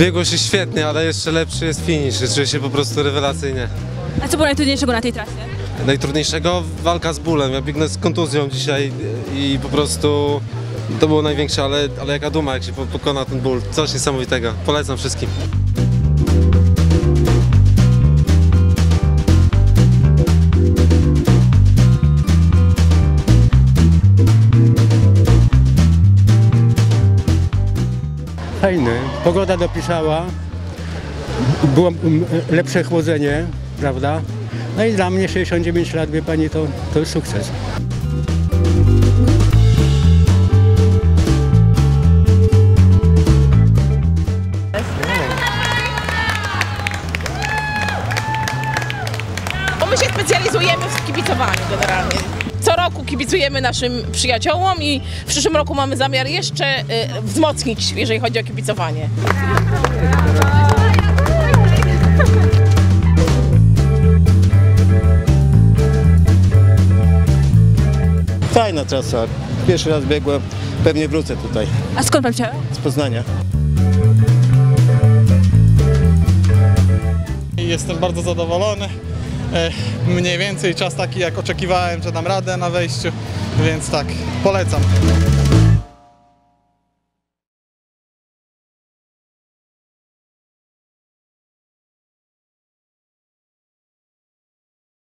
Biegło się świetnie, ale jeszcze lepszy jest finish. Czuję się po prostu rewelacyjnie. A co było najtrudniejszego na tej trasie? Najtrudniejszego walka z bólem. Ja biegnę z kontuzją dzisiaj i po prostu to było największe, ale, ale jaka duma, jak się po- pokona ten ból. Coś niesamowitego. Polecam wszystkim. Fajny. Pogoda dopisała. Było mm, lepsze chłodzenie, prawda? No i dla mnie 69 lat, wie pani, to, to jest sukces. My się specjalizujemy w kibicowaniu generalnie. Co roku kibicujemy naszym przyjaciołom i w przyszłym roku mamy zamiar jeszcze y, wzmocnić, jeżeli chodzi o kibicowanie. Fajna trasa. Pierwszy raz biegłem, pewnie wrócę tutaj A skąd pan przyjechał? z Poznania. Jestem bardzo zadowolony. E, Mniej więcej czas taki jak oczekiwałem, że dam radę na wejściu, więc tak, polecam.